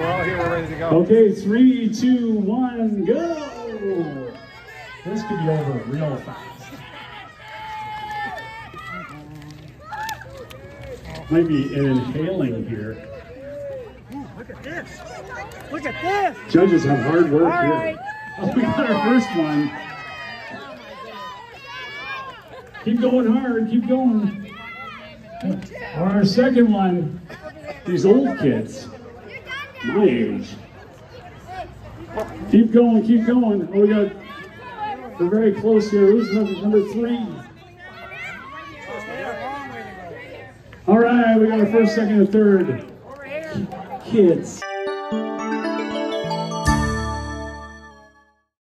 Okay, three, two, one, go! This could be over real fast. Might be an inhaling here. Look at this. Look at this. Judges have hard work All here. right. Oh, we got our first one. Keep going hard, keep going. Our second one, these old kids, my age. Keep going, keep going. Oh, we got, we're very close here. Who's number, number three? All right, we got our first, second, and third. Kids.